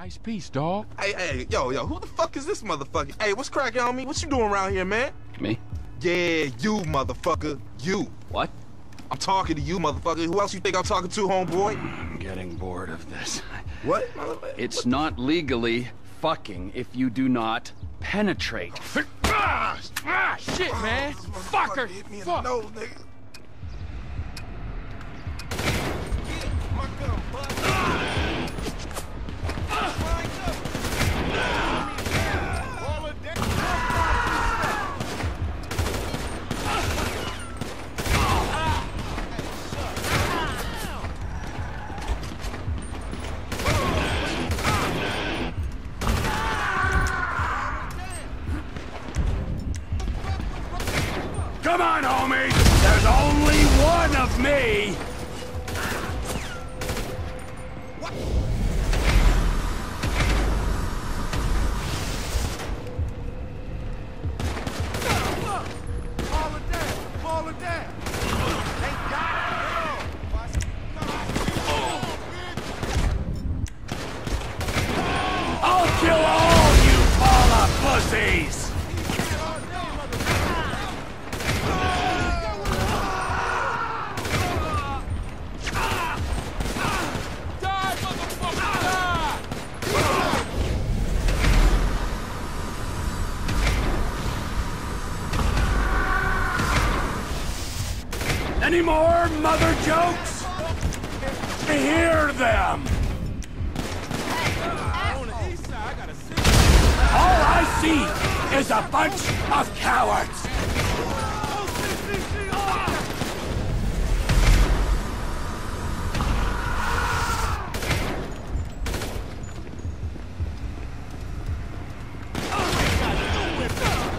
Nice piece, dog. Hey, hey, yo, yo, who the fuck is this motherfucker? Hey, what's cracking on me? What you doing around here, man? Me? Yeah, you, motherfucker. You. What? I'm talking to you, motherfucker. Who else you think I'm talking to, homeboy? I'm getting bored of this. What? motherfucker? It's not legally fucking if you do not penetrate. Ah, ah shit, man. This motherfucker Fucker. Hit me in Fuck. the nose, nigga. Come on, homie! There's only one of me! I'll kill all you Balla pussies! Any more mother jokes? I Hear them! All I see is a bunch of cowards!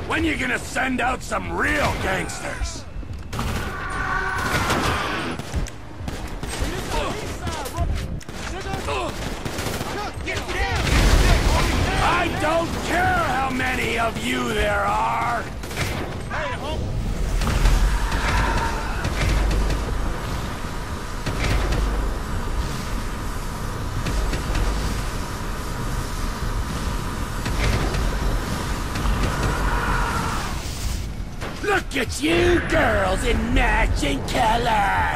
When you gonna send out some real gangsters? Don't care how many of you there are! Look at you girls in matching colors!